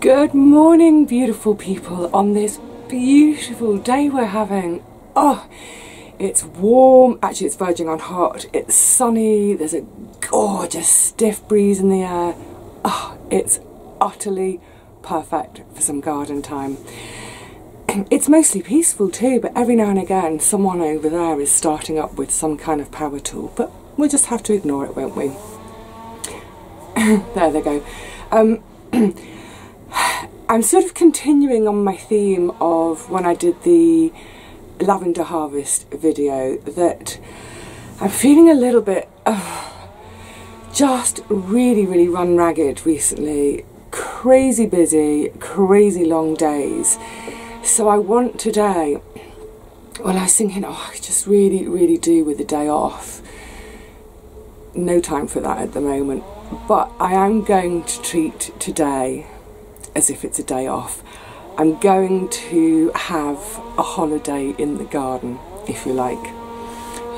Good morning, beautiful people, on this beautiful day we're having. Oh, it's warm, actually, it's verging on hot, it's sunny, there's a gorgeous stiff breeze in the air. Oh, it's utterly perfect for some garden time. It's mostly peaceful too, but every now and again, someone over there is starting up with some kind of power tool, but we'll just have to ignore it, won't we? there they go. Um, I'm sort of continuing on my theme of when I did the lavender harvest video that I'm feeling a little bit uh, just really, really run ragged recently. Crazy busy, crazy long days. So I want today, well, I was thinking, oh, I just really, really do with the day off. No time for that at the moment. But I am going to treat today as if it's a day off. I'm going to have a holiday in the garden, if you like.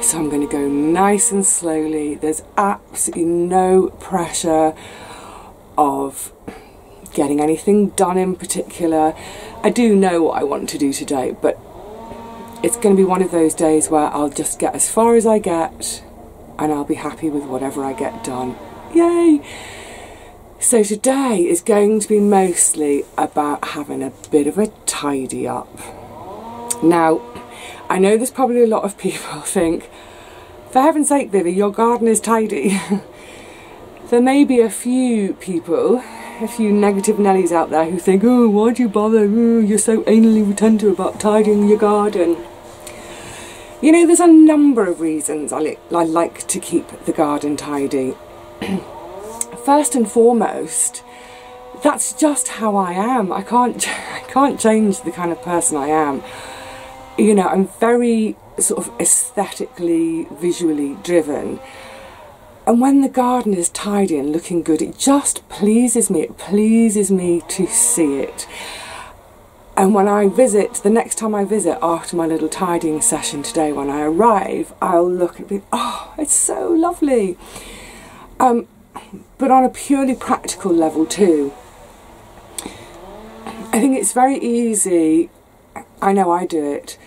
So I'm going to go nice and slowly. There's absolutely no pressure of getting anything done in particular. I do know what I want to do today, but it's going to be one of those days where I'll just get as far as I get and I'll be happy with whatever I get done. Yay! So today is going to be mostly about having a bit of a tidy up. Now, I know there's probably a lot of people think, for heaven's sake, Vivi, your garden is tidy. there may be a few people, a few negative Nellies out there who think, oh, why do you bother? Oh, you're so anally retentive about tidying your garden. You know, there's a number of reasons I, li I like to keep the garden tidy. first and foremost, that's just how I am. I can't, I can't change the kind of person I am. You know, I'm very sort of aesthetically, visually driven. And when the garden is tidy and looking good, it just pleases me. It pleases me to see it. And when I visit, the next time I visit after my little tidying session today, when I arrive, I'll look and be, oh, it's so lovely. Um, but on a purely practical level too. I think it's very easy, I know I do it,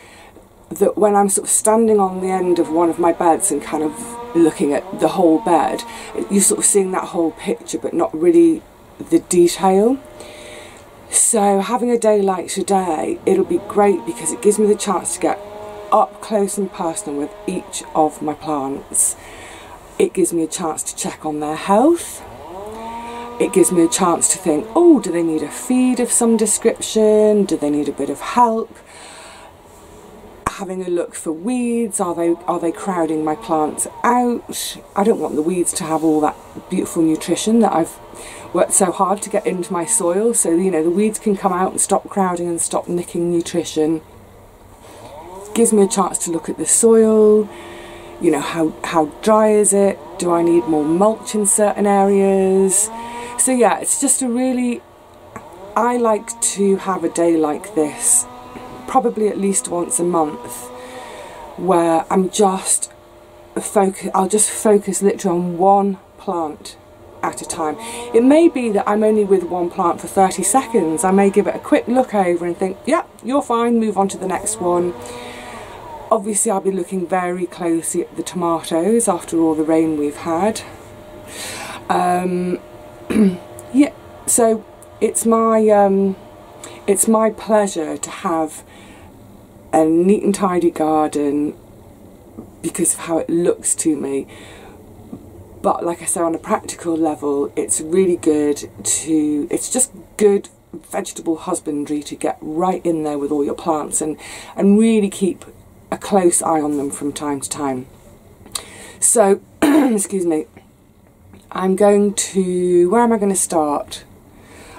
that when I'm sort of standing on the end of one of my beds and kind of looking at the whole bed, you're sort of seeing that whole picture but not really the detail. So having a day like today, it'll be great because it gives me the chance to get up close and personal with each of my plants it gives me a chance to check on their health. It gives me a chance to think, oh, do they need a feed of some description? Do they need a bit of help? Having a look for weeds, are they are they crowding my plants out? I don't want the weeds to have all that beautiful nutrition that I've worked so hard to get into my soil. So you know the weeds can come out and stop crowding and stop nicking nutrition. It gives me a chance to look at the soil, you know, how, how dry is it? Do I need more mulch in certain areas? So yeah, it's just a really, I like to have a day like this, probably at least once a month, where I'm just focus, I'll just focus literally on one plant at a time. It may be that I'm only with one plant for 30 seconds. I may give it a quick look over and think, yeah, you're fine, move on to the next one Obviously I'll be looking very closely at the tomatoes after all the rain we've had. Um, yeah, so it's my um, it's my pleasure to have a neat and tidy garden because of how it looks to me. But like I say, on a practical level, it's really good to, it's just good vegetable husbandry to get right in there with all your plants and, and really keep a close eye on them from time to time. So, excuse me, I'm going to, where am I going to start?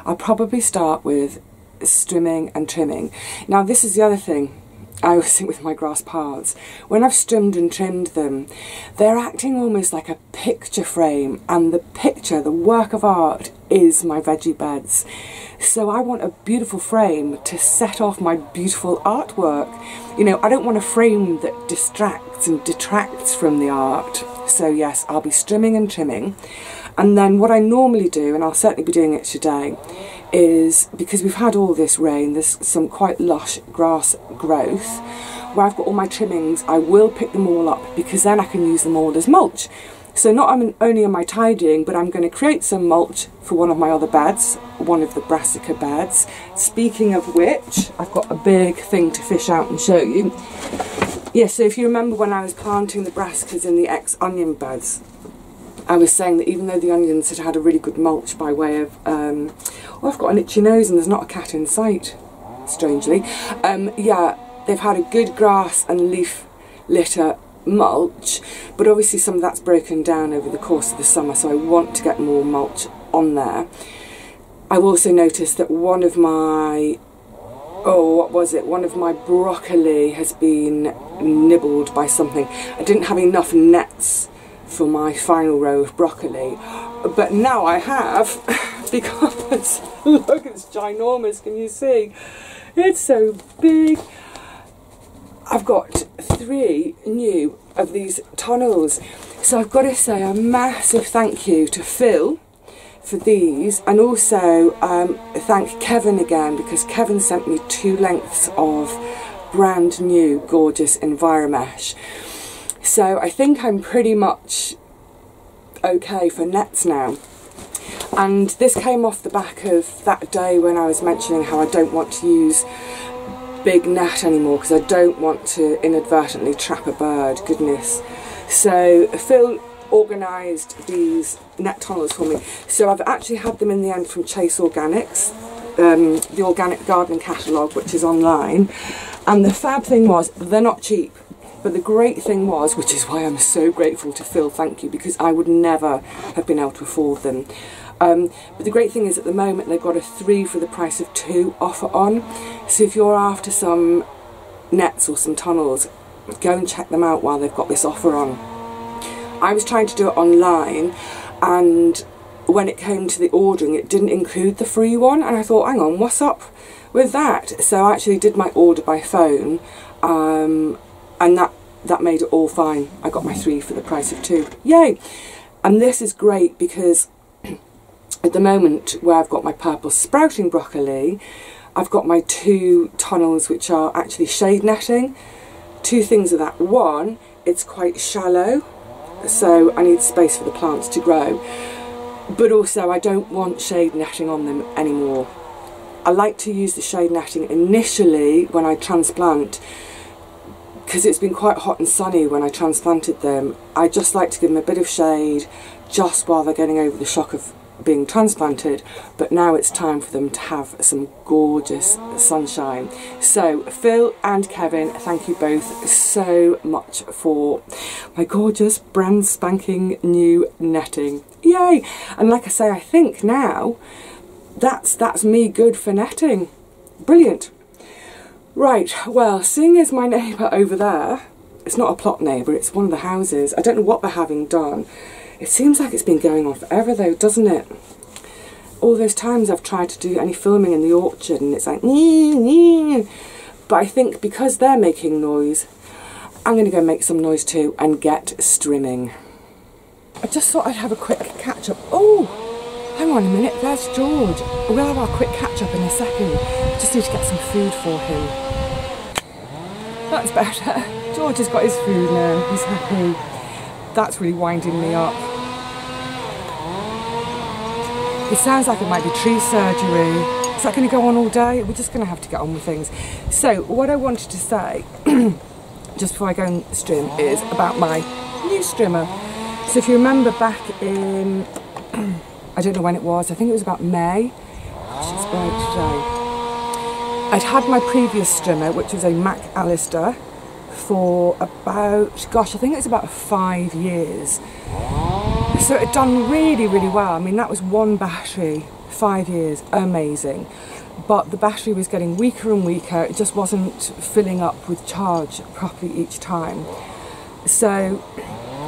I'll probably start with strimming and trimming. Now this is the other thing I always think with my grass paths. When I've trimmed and trimmed them, they're acting almost like a picture frame and the picture, the work of art, is my veggie beds. So I want a beautiful frame to set off my beautiful artwork. You know, I don't want a frame that distracts and detracts from the art. So yes, I'll be strimming and trimming. And then what I normally do, and I'll certainly be doing it today, is because we've had all this rain, there's some quite lush grass growth. Where I've got all my trimmings, I will pick them all up because then I can use them all as mulch. So not only am I tidying, but I'm going to create some mulch for one of my other beds, one of the brassica beds. Speaking of which, I've got a big thing to fish out and show you. Yes, yeah, so if you remember when I was planting the brassicas in the ex-onion beds, I was saying that even though the onions had had a really good mulch by way of, um, I've got an itchy nose and there's not a cat in sight, strangely. Um, yeah, they've had a good grass and leaf litter mulch, but obviously some of that's broken down over the course of the summer, so I want to get more mulch on there. I've also noticed that one of my oh, what was it? One of my broccoli has been nibbled by something. I didn't have enough nets for my final row of broccoli. But now I have, because look, it's ginormous, can you see? It's so big. I've got three new of these tunnels. So I've got to say a massive thank you to Phil for these and also um, thank Kevin again because Kevin sent me two lengths of brand new gorgeous Enviromesh. So I think I'm pretty much okay for nets now. And this came off the back of that day when I was mentioning how I don't want to use big net anymore because I don't want to inadvertently trap a bird, goodness. So Phil organised these net tunnels for me. So I've actually had them in the end from Chase Organics, um, the organic gardening catalogue which is online. And the fab thing was, they're not cheap. But the great thing was, which is why I'm so grateful to Phil, thank you, because I would never have been able to afford them. Um, but the great thing is at the moment they've got a three for the price of two offer on. So if you're after some nets or some tunnels, go and check them out while they've got this offer on. I was trying to do it online and when it came to the ordering it didn't include the free one and I thought hang on what's up with that so I actually did my order by phone um, and that that made it all fine. I got my three for the price of two. Yay! And this is great because at the moment where I've got my purple sprouting broccoli, I've got my two tunnels which are actually shade netting. Two things of that. One, it's quite shallow, so I need space for the plants to grow. But also I don't want shade netting on them anymore. I like to use the shade netting initially when I transplant because it's been quite hot and sunny when I transplanted them, I just like to give them a bit of shade just while they're getting over the shock of being transplanted but now it's time for them to have some gorgeous sunshine. So Phil and Kevin thank you both so much for my gorgeous brand spanking new netting. Yay! And like I say I think now that's that's me good for netting. Brilliant Right, well, seeing as my neighbour over there, it's not a plot neighbour, it's one of the houses, I don't know what they're having done. It seems like it's been going on forever though, doesn't it? All those times I've tried to do any filming in the orchard and it's like, nee, nee. but I think because they're making noise, I'm going to go make some noise too and get strimming. I just thought I'd have a quick catch up. Oh, Hang on a minute, there's George. We'll have our quick catch up in a second. Just need to get some food for him. That's better. George has got his food now. He's happy. That's really winding me up. It sounds like it might be tree surgery. Is that going to go on all day? We're just going to have to get on with things. So, what I wanted to say, just before I go and strim, is about my new strimmer. So, if you remember back in I don't know when it was, I think it was about May. Gosh, it's bright today. I'd had my previous strimmer, which was a Mac Allister, for about, gosh, I think it was about five years. So it had done really, really well. I mean, that was one battery, five years, amazing. But the battery was getting weaker and weaker. It just wasn't filling up with charge properly each time. So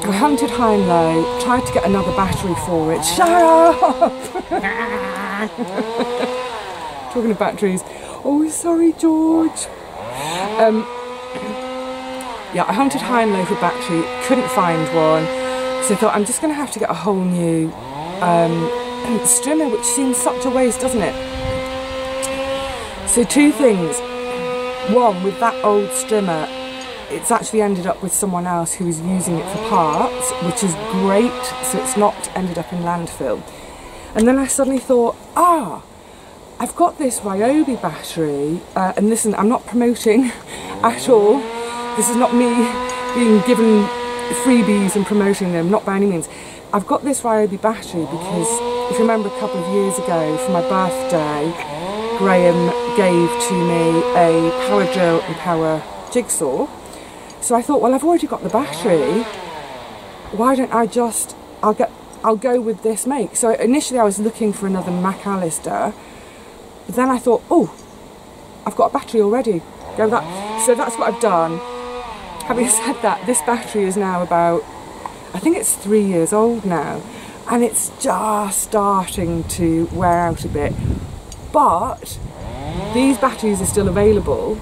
I hunted high and low, tried to get another battery for it. Shut up! Talking of batteries. Oh, sorry, George. Um, yeah, I hunted high and low for battery, couldn't find one. So I thought I'm just going to have to get a whole new um, strimmer, which seems such a waste, doesn't it? So two things. One, with that old strimmer, it's actually ended up with someone else who is using it for parts, which is great, so it's not ended up in landfill. And then I suddenly thought, ah, I've got this Ryobi battery, uh, and listen, I'm not promoting at all. This is not me being given freebies and promoting them, not by any means. I've got this Ryobi battery because if you remember a couple of years ago for my birthday, Graham gave to me a power drill and power jigsaw. So I thought, well, I've already got the battery. Why don't I just, I'll get, I'll go with this make. So initially I was looking for another Mac Allister, but then I thought, oh, I've got a battery already. Go that. So that's what I've done. Having said that, this battery is now about, I think it's three years old now, and it's just starting to wear out a bit. But these batteries are still available,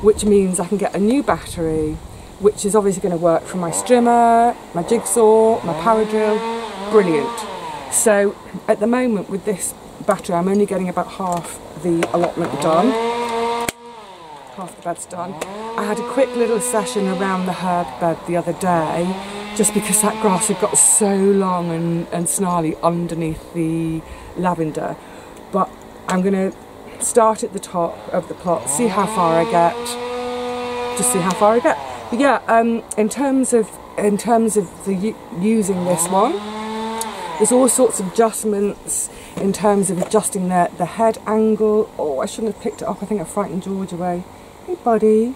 which means I can get a new battery, which is obviously going to work for my strimmer, my jigsaw, my power drill. Brilliant. So at the moment with this battery, I'm only getting about half the allotment done. Half the bed's done. I had a quick little session around the herb bed the other day, just because that grass had got so long and, and snarly underneath the lavender. But I'm going to start at the top of the plot, see how far I get, just see how far I get. But yeah, um, in terms of in terms of the using this one, there's all sorts of adjustments in terms of adjusting the, the head angle. Oh, I shouldn't have picked it up. I think I frightened George away. Hey, buddy.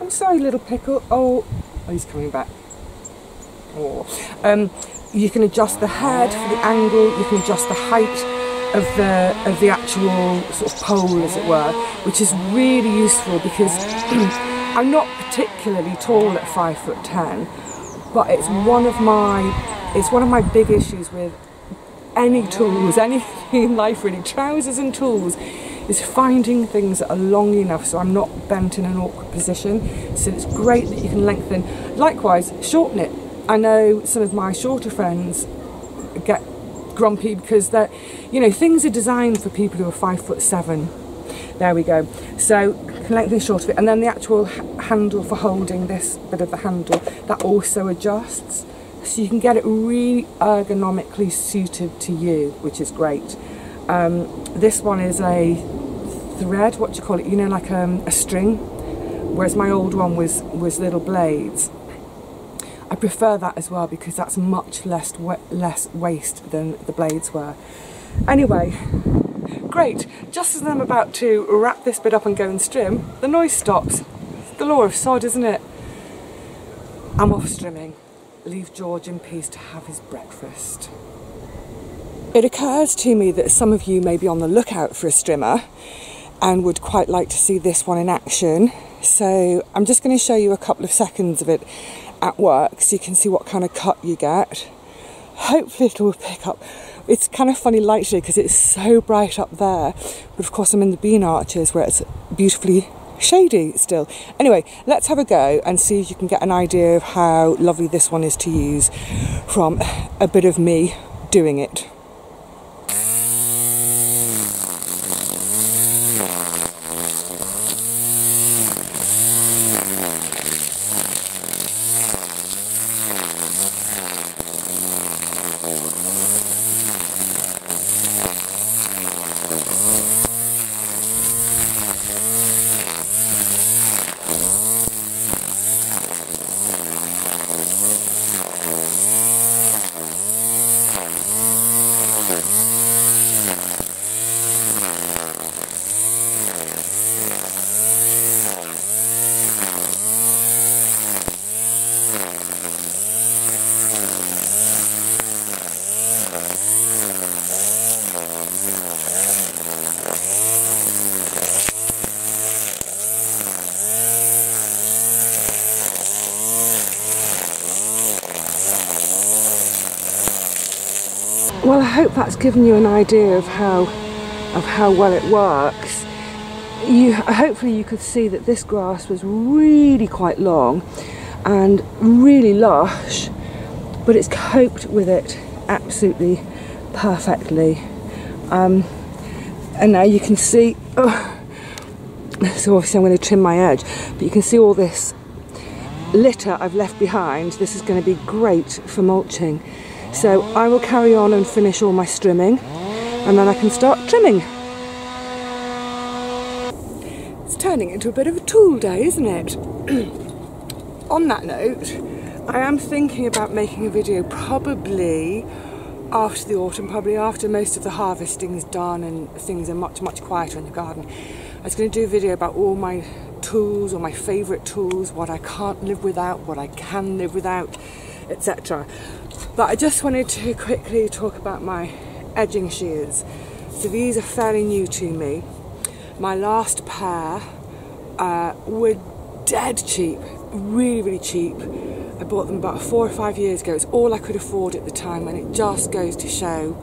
I'm sorry, little pickle. Oh, oh he's coming back. Oh. Um, you can adjust the head for the angle. You can adjust the height of the of the actual sort of pole, as it were, which is really useful because I'm not particularly tall at five foot ten, but it's one of my it's one of my big issues with any tools, anything in life really, trousers and tools, is finding things that are long enough so I'm not bent in an awkward position. So it's great that you can lengthen. Likewise, shorten it. I know some of my shorter friends get grumpy because that you know things are designed for people who are five foot seven there we go so lengthen short of it. And then the actual handle for holding this bit of the handle that also adjusts. So you can get it really ergonomically suited to you which is great. Um, this one is a thread what do you call it? You know like um, a string? Whereas my old one was was little blades. I prefer that as well because that's much less less waste than the blades were. Anyway, great. Just as I'm about to wrap this bit up and go and strim, the noise stops. It's the law of sod, isn't it? I'm off strimming. Leave George in peace to have his breakfast. It occurs to me that some of you may be on the lookout for a strimmer and would quite like to see this one in action. So I'm just going to show you a couple of seconds of it at work so you can see what kind of cut you get. Hopefully it will pick up. It's kind of funny light shade because it's so bright up there, but of course I'm in the bean arches where it's beautifully shady still. Anyway, let's have a go and see if you can get an idea of how lovely this one is to use from a bit of me doing it. Well, I hope that's given you an idea of how of how well it works. You hopefully you could see that this grass was really quite long and really lush, but it's coped with it absolutely perfectly. Um, and now you can see, oh, so obviously I'm going to trim my edge, but you can see all this litter I've left behind. This is going to be great for mulching. So I will carry on and finish all my strimming and then I can start trimming. It's turning into a bit of a tool day, isn't it? On that note, I am thinking about making a video probably after the autumn, probably after most of the harvesting is done and things are much, much quieter in the garden. I was going to do a video about all my tools or my favourite tools, what I can't live without, what I can live without, etc. But I just wanted to quickly talk about my edging shears. So these are fairly new to me. My last pair uh, were dead cheap, really, really cheap. I bought them about four or five years ago. It's all I could afford at the time, and it just goes to show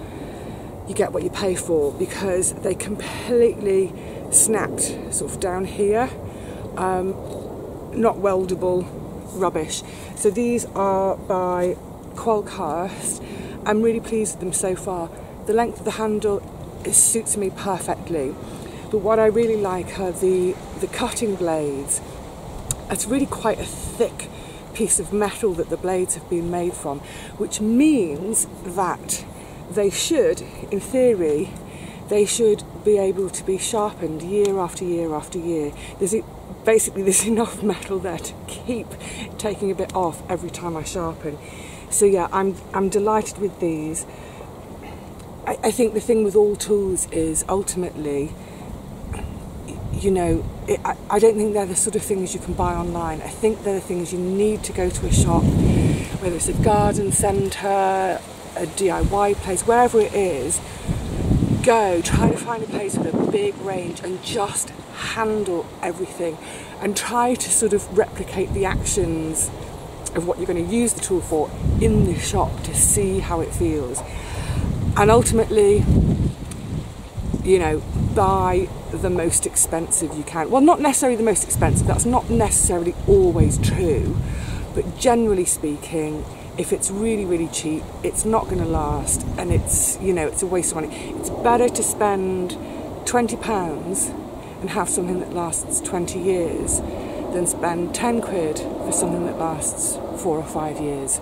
you get what you pay for because they completely snapped sort of down here. Um, not weldable rubbish. So these are by Qualcast. I'm really pleased with them so far. The length of the handle it suits me perfectly. But what I really like are the, the cutting blades. It's really quite a thick piece of metal that the blades have been made from, which means that they should, in theory, they should be able to be sharpened year after year after year. There's basically there's enough metal there to keep taking a bit off every time I sharpen. So yeah, I'm I'm delighted with these. I, I think the thing with all tools is ultimately, you know, it, I, I don't think they're the sort of things you can buy online. I think they're the things you need to go to a shop, whether it's a garden centre, a DIY place, wherever it is. Go, try to find a place with a big range and just handle everything and try to sort of replicate the actions of what you're going to use the tool for in the shop to see how it feels. And ultimately, you know, buy the most expensive you can. Well, not necessarily the most expensive, that's not necessarily always true, but generally speaking, if it's really, really cheap, it's not going to last and it's, you know, it's a waste of money. It's better to spend £20 and have something that lasts 20 years than spend 10 quid for something that lasts four or five years.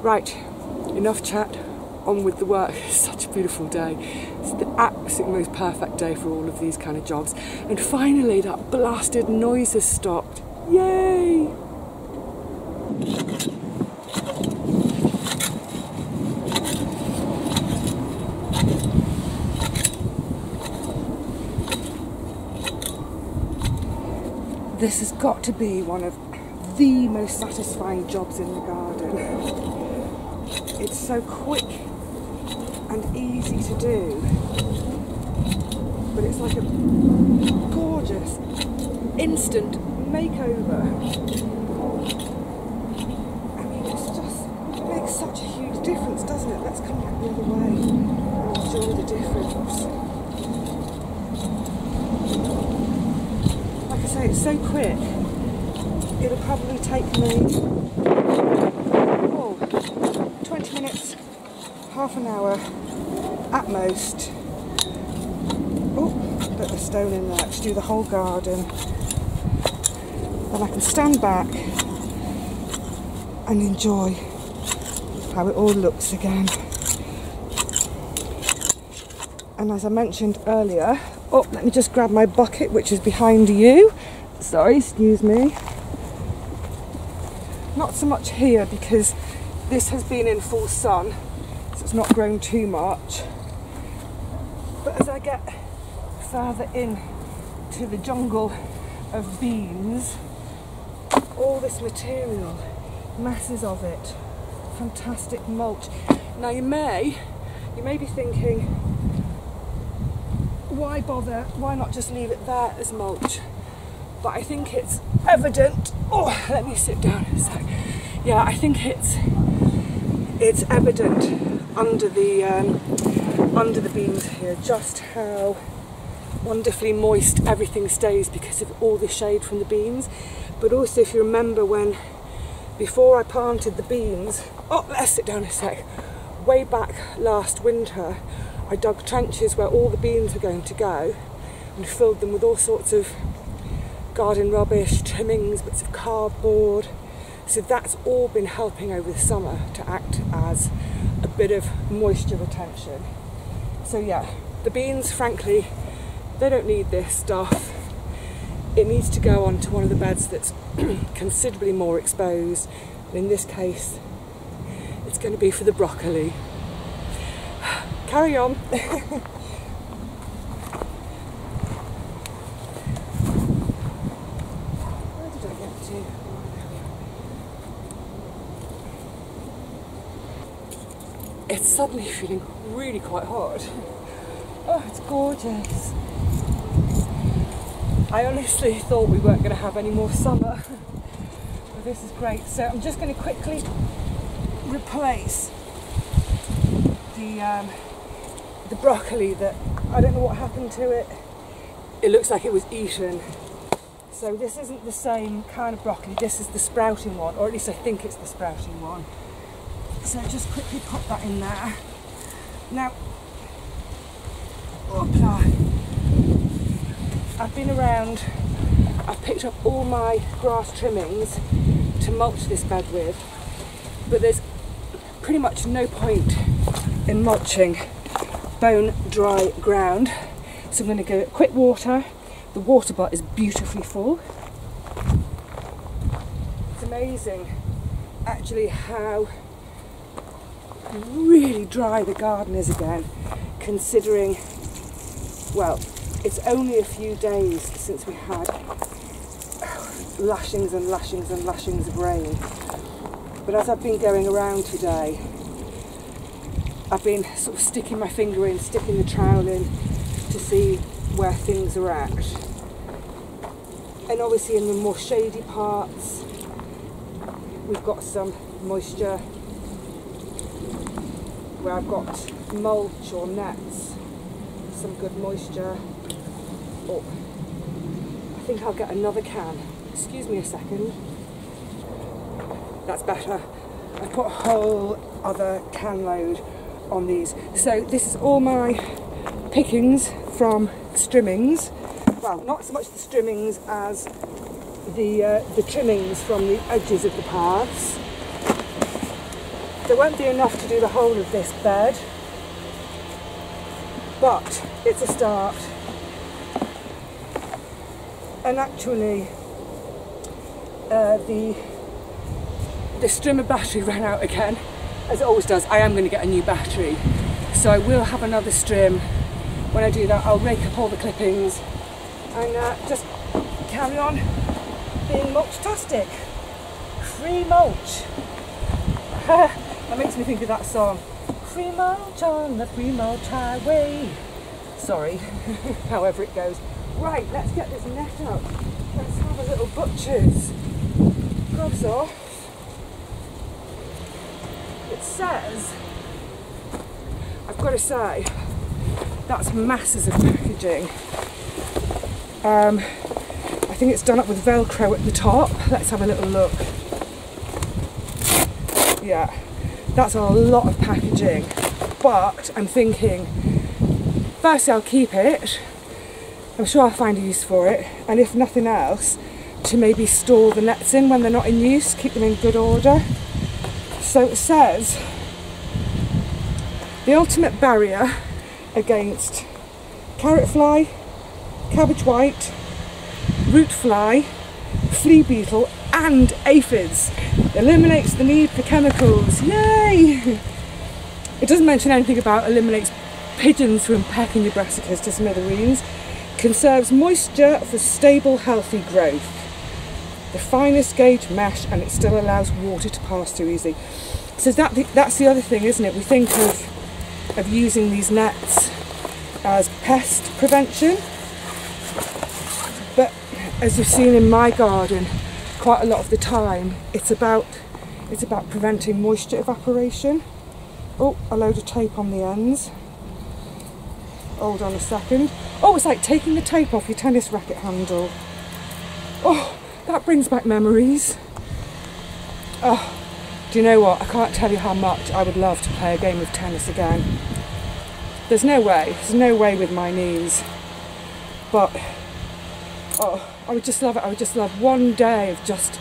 Right, enough chat, on with the work. It's such a beautiful day. It's the absolute most perfect day for all of these kind of jobs. And finally, that blasted noise has stopped. Yay! This has got to be one of the most satisfying jobs in the garden. It's so quick and easy to do, but it's like a gorgeous instant makeover. I mean, it's just, it makes such a huge difference, doesn't it? Let's come back the other way and enjoy the difference. say it's so quick. It'll probably take me oh, 20 minutes, half an hour at most. Oh, put the stone in there to do the whole garden. Then I can stand back and enjoy how it all looks again. And as I mentioned earlier, oh, let me just grab my bucket, which is behind you. Sorry, excuse me. Not so much here because this has been in full sun, so it's not grown too much. But as I get further in to the jungle of beans, all this material, masses of it, fantastic mulch. Now you may, you may be thinking, why bother? Why not just leave it there as mulch? But I think it's evident. Oh, let me sit down a sec. Yeah, I think it's it's evident under the um, under the beans here just how wonderfully moist everything stays because of all the shade from the beans. But also, if you remember when before I planted the beans, oh, let's sit down a sec. way back last winter, I dug trenches where all the beans were going to go and filled them with all sorts of garden rubbish, trimmings, bits of cardboard. So that's all been helping over the summer to act as a bit of moisture retention. So yeah, the beans, frankly, they don't need this stuff. It needs to go onto one of the beds that's considerably more exposed. And in this case, it's going to be for the broccoli. Carry on. Where did I get to? It's suddenly feeling really quite hot. Oh, it's gorgeous. I honestly thought we weren't going to have any more summer. But this is great. So I'm just going to quickly replace the um, the broccoli that I don't know what happened to it. It looks like it was eaten. So this isn't the same kind of broccoli. This is the sprouting one, or at least I think it's the sprouting one. So just quickly pop that in there. Now, oh, Hoopla. I've been around, I've picked up all my grass trimmings to mulch this bed with, but there's pretty much no point in mulching bone dry ground. So I'm going to go quick water. The water butt is beautifully full. It's amazing actually how really dry the garden is again, considering, well, it's only a few days since we had lashings and lashings and lashings of rain. But as I've been going around today, I've been sort of sticking my finger in, sticking the trowel in to see where things are at. And obviously in the more shady parts, we've got some moisture where I've got mulch or nets, some good moisture. Oh, I think I'll get another can. Excuse me a second. That's better. I've put a whole other can load on these. So this is all my pickings from strimmings. Well, not so much the strimmings as the uh, the trimmings from the edges of the paths. There won't be enough to do the whole of this bed, but it's a start. And actually, uh, the the strimmer battery ran out again, as it always does. I am going to get a new battery, so I will have another strim. When I do that, I'll rake up all the clippings and uh, just carry on being mulch-tastic. Free mulch. that makes me think of that song. Mulch on the mulch highway. Sorry, however it goes. Right, let's get this net up. Let's have a little butcher's. Gloves off. It says, I've got to say, that's masses of packaging. Um, I think it's done up with Velcro at the top. Let's have a little look. Yeah, that's a lot of packaging. But I'm thinking, firstly I'll keep it. I'm sure I'll find a use for it. And if nothing else, to maybe store the nets in when they're not in use, keep them in good order. So it says, the ultimate barrier against carrot fly, cabbage white, root fly, flea beetle and aphids. Eliminates the need for chemicals. Yay! It doesn't mention anything about eliminates pigeons from pecking your brassicas to smithereens. Conserves moisture for stable, healthy growth. The finest gauge mesh and it still allows water to pass through easily. So that that's the other thing, isn't it? We think of of using these nets as pest prevention, but as you've seen in my garden, quite a lot of the time, it's about it's about preventing moisture evaporation. Oh, a load of tape on the ends. Hold on a second. Oh, it's like taking the tape off your tennis racket handle. Oh, that brings back memories. Oh, Do you know what? I can't tell you how much I would love to play a game of tennis again. There's no way. There's no way with my knees. But oh, I would just love it. I would just love one day of just.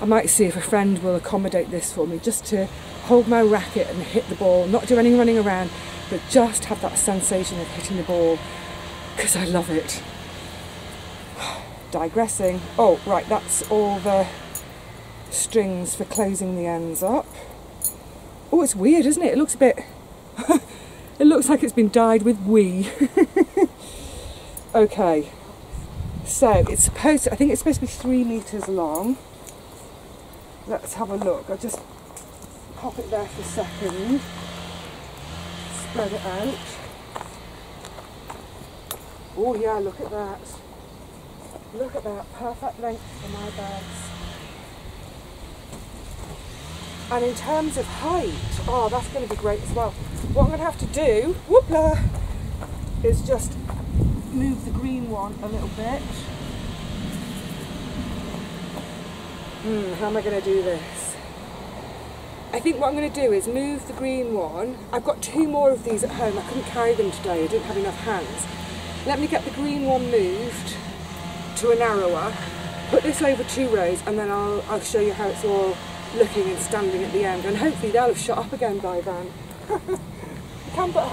I might see if a friend will accommodate this for me, just to hold my racket and hit the ball, not do any running around, but just have that sensation of hitting the ball because I love it. Digressing. Oh, right, that's all the strings for closing the ends up. Oh, it's weird, isn't it? It looks a bit. it looks like it's been dyed with wee. okay, so it's supposed. To, I think it's supposed to be three meters long. Let's have a look. I'll just pop it there for a second. Spread it out. Oh yeah, look at that. Look at that, perfect length for my bags. And in terms of height, oh, that's going to be great as well. What I'm going to have to do, whoopla, is just move the green one a little bit. Hmm, how am I going to do this? I think what I'm going to do is move the green one. I've got two more of these at home. I couldn't carry them today. I didn't have enough hands. Let me get the green one moved to a narrower. Put this over two rows and then I'll, I'll show you how it's all looking and standing at the end, and hopefully they'll have shut up again by then. you can but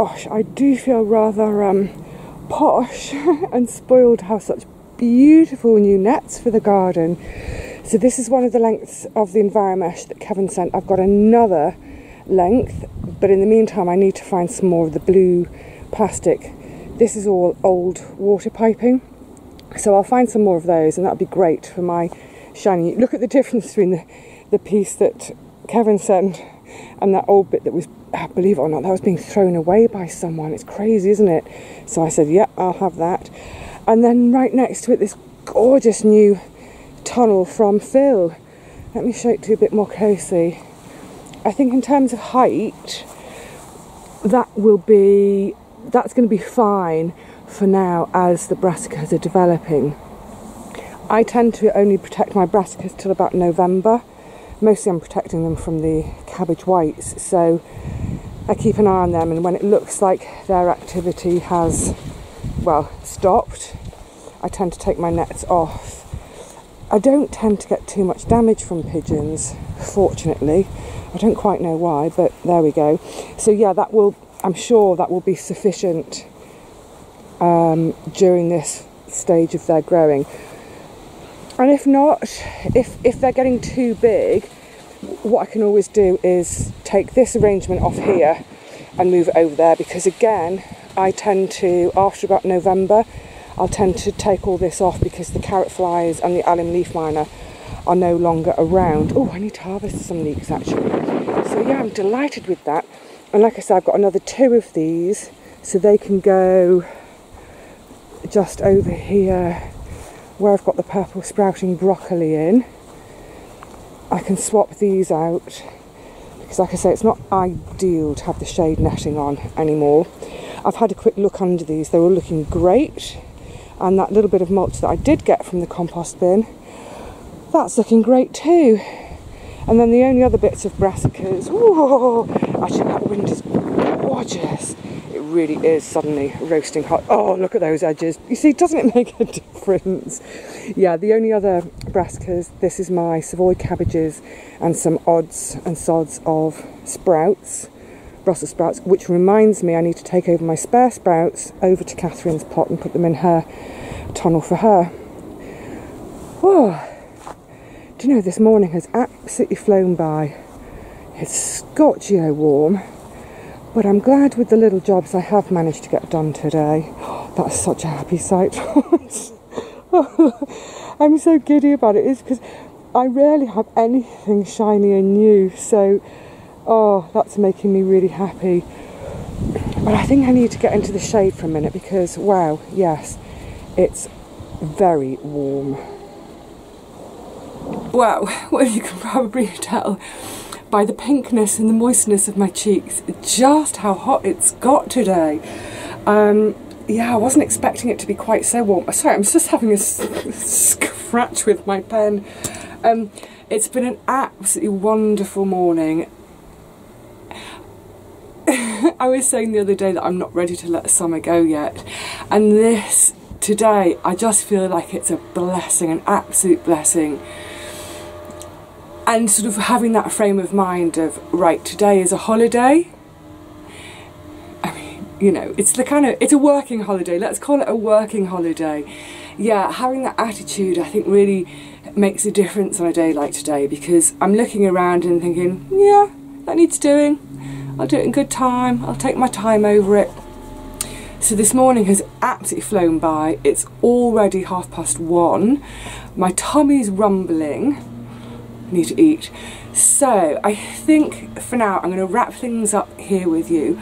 Gosh, I do feel rather um, posh and spoiled to have such beautiful new nets for the garden. So this is one of the lengths of the Enviromesh that Kevin sent. I've got another length, but in the meantime I need to find some more of the blue plastic. This is all old water piping so I'll find some more of those, and that'd be great for my shiny. Look at the difference between the, the piece that Kevin sent and that old bit that was, Ah, believe it or not, that was being thrown away by someone. It's crazy, isn't it? So I said, yeah, I'll have that. And then right next to it, this gorgeous new tunnel from Phil. Let me show it to you a bit more closely. I think in terms of height, that will be, that's going to be fine for now as the brassicas are developing. I tend to only protect my brassicas till about November. Mostly I'm protecting them from the cabbage whites, so I keep an eye on them and when it looks like their activity has, well, stopped, I tend to take my nets off. I don't tend to get too much damage from pigeons, fortunately. I don't quite know why, but there we go. So yeah, that will, I'm sure that will be sufficient um, during this stage of their growing. And if not, if, if they're getting too big, what I can always do is take this arrangement off here and move it over there because again, I tend to, after about November, I'll tend to take all this off because the carrot flies and the allium leaf miner are no longer around. Oh, I need to harvest some leeks actually. So yeah, I'm delighted with that. And like I said, I've got another two of these so they can go just over here where I've got the purple sprouting broccoli in. I can swap these out because like I say it's not ideal to have the shade netting on anymore. I've had a quick look under these, they're all looking great and that little bit of mulch that I did get from the compost bin that's looking great too. And then the only other bits of brassicas, oh, actually that wind is gorgeous really is suddenly roasting hot. Oh, look at those edges. You see, doesn't it make a difference? Yeah, the only other brassicas, this is my Savoy cabbages and some odds and sods of sprouts, Brussels sprouts, which reminds me I need to take over my spare sprouts over to Catherine's pot and put them in her tunnel for her. Oh, do you know, this morning has absolutely flown by. It's scotchio warm but I'm glad with the little jobs I have managed to get done today. That's such a happy sight. I'm so giddy about it. It's because I rarely have anything shiny and new. So, oh, that's making me really happy. But I think I need to get into the shade for a minute because, wow, yes, it's very warm. Wow, well, you can probably tell by the pinkness and the moistness of my cheeks just how hot it's got today. Um, yeah, I wasn't expecting it to be quite so warm. Sorry, I'm just having a scratch with my pen. Um, it's been an absolutely wonderful morning. I was saying the other day that I'm not ready to let summer go yet, and this today, I just feel like it's a blessing, an absolute blessing. And sort of having that frame of mind of, right, today is a holiday. I mean, you know, it's the kind of, it's a working holiday, let's call it a working holiday. Yeah, having that attitude, I think, really makes a difference on a day like today because I'm looking around and thinking, yeah, that needs doing. I'll do it in good time. I'll take my time over it. So this morning has absolutely flown by. It's already half past one. My tummy's rumbling. Need to eat. So I think for now I'm going to wrap things up here with you.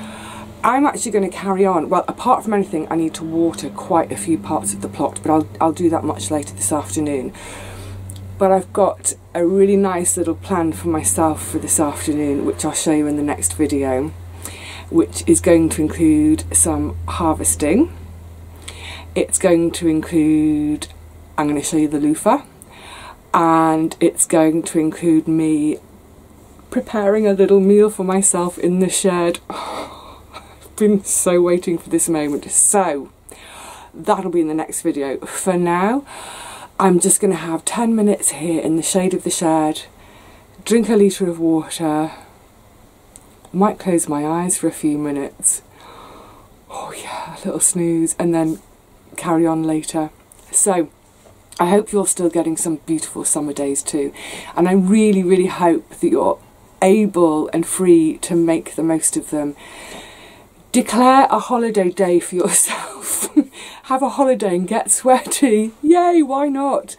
I'm actually going to carry on. Well, apart from anything, I need to water quite a few parts of the plot, but I'll, I'll do that much later this afternoon but I've got a really nice little plan for myself for this afternoon which I'll show you in the next video which is going to include some harvesting it's going to include I'm going to show you the loofah and it's going to include me preparing a little meal for myself in the shed I've been so waiting for this moment so that'll be in the next video for now I'm just going to have 10 minutes here in the shade of the shed, drink a litre of water, might close my eyes for a few minutes. Oh yeah, a little snooze and then carry on later. So I hope you're still getting some beautiful summer days too. And I really, really hope that you're able and free to make the most of them. Declare a holiday day for yourself. Have a holiday and get sweaty. Yay, why not?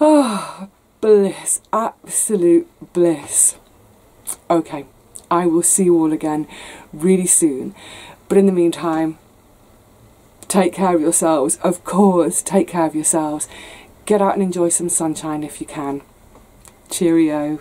Oh, bliss. Absolute bliss. Okay, I will see you all again really soon. But in the meantime, take care of yourselves. Of course, take care of yourselves. Get out and enjoy some sunshine if you can. Cheerio.